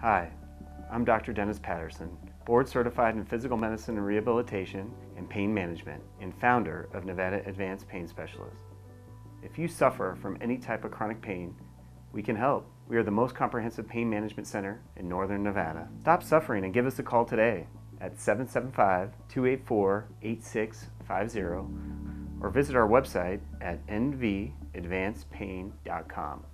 Hi, I'm Dr. Dennis Patterson, board certified in physical medicine and rehabilitation and pain management, and founder of Nevada Advanced Pain Specialists. If you suffer from any type of chronic pain, we can help. We are the most comprehensive pain management center in northern Nevada. Stop suffering and give us a call today at 775 284 8650 or visit our website at nvadvancedpain.com.